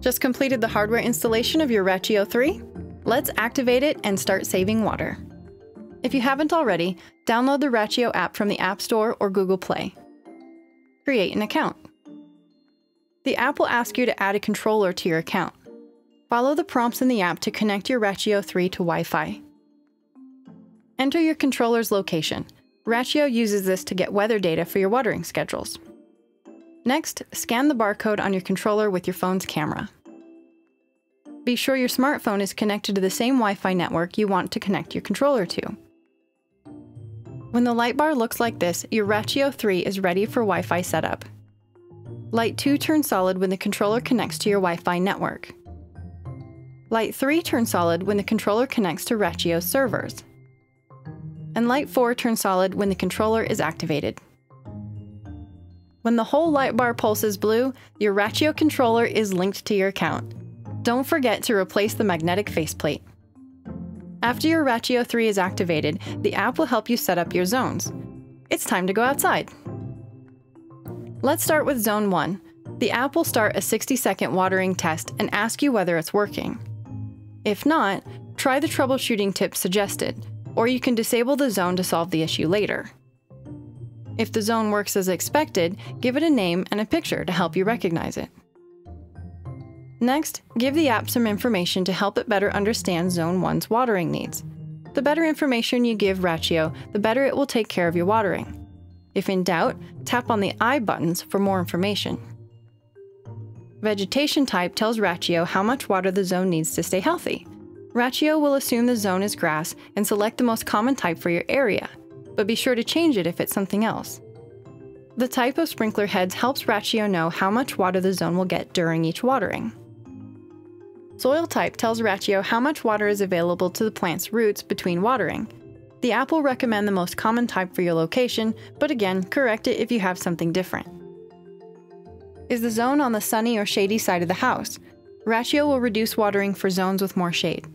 Just completed the hardware installation of your Rachio 3? Let's activate it and start saving water. If you haven't already, download the Rachio app from the App Store or Google Play. Create an account. The app will ask you to add a controller to your account. Follow the prompts in the app to connect your Rachio 3 to Wi-Fi. Enter your controller's location. Rachio uses this to get weather data for your watering schedules. Next, scan the barcode on your controller with your phone's camera. Be sure your smartphone is connected to the same Wi-Fi network you want to connect your controller to. When the light bar looks like this, your Rachio 3 is ready for Wi-Fi setup. Light 2 turns solid when the controller connects to your Wi-Fi network. Light 3 turns solid when the controller connects to Rachio's servers. And light 4 turns solid when the controller is activated. When the whole light bar pulses blue, your Rachio controller is linked to your account. Don't forget to replace the magnetic faceplate. After your Rachio 3 is activated, the app will help you set up your zones. It's time to go outside. Let's start with Zone 1. The app will start a 60 second watering test and ask you whether it's working. If not, try the troubleshooting tips suggested, or you can disable the zone to solve the issue later. If the zone works as expected, give it a name and a picture to help you recognize it. Next, give the app some information to help it better understand Zone 1's watering needs. The better information you give Rachio, the better it will take care of your watering. If in doubt, tap on the I buttons for more information. Vegetation type tells Rachio how much water the zone needs to stay healthy. Rachio will assume the zone is grass and select the most common type for your area, but be sure to change it if it's something else. The type of sprinkler heads helps Rachio know how much water the zone will get during each watering. Soil type tells Rachio how much water is available to the plant's roots between watering. The app will recommend the most common type for your location, but again, correct it if you have something different. Is the zone on the sunny or shady side of the house? Rachio will reduce watering for zones with more shade.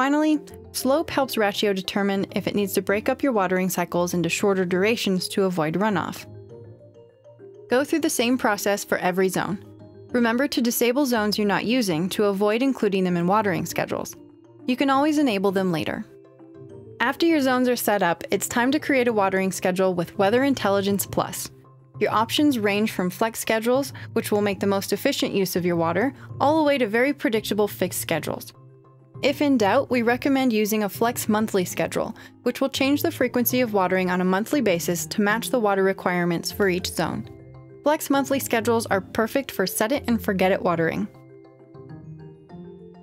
Finally, Slope helps Rachio determine if it needs to break up your watering cycles into shorter durations to avoid runoff. Go through the same process for every zone. Remember to disable zones you're not using to avoid including them in watering schedules. You can always enable them later. After your zones are set up, it's time to create a watering schedule with Weather Intelligence Plus. Your options range from flex schedules, which will make the most efficient use of your water, all the way to very predictable fixed schedules. If in doubt, we recommend using a flex monthly schedule, which will change the frequency of watering on a monthly basis to match the water requirements for each zone. Flex monthly schedules are perfect for set it and forget it watering.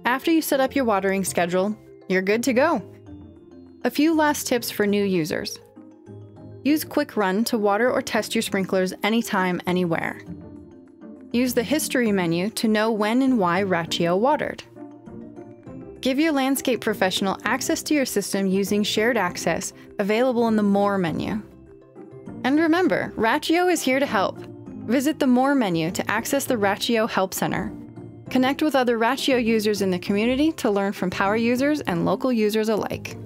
After you set up your watering schedule, you're good to go. A few last tips for new users. Use Quick Run to water or test your sprinklers anytime, anywhere. Use the History menu to know when and why Rachio watered. Give your landscape professional access to your system using Shared Access, available in the More menu. And remember, Rachio is here to help. Visit the More menu to access the Rachio Help Center. Connect with other Rachio users in the community to learn from power users and local users alike.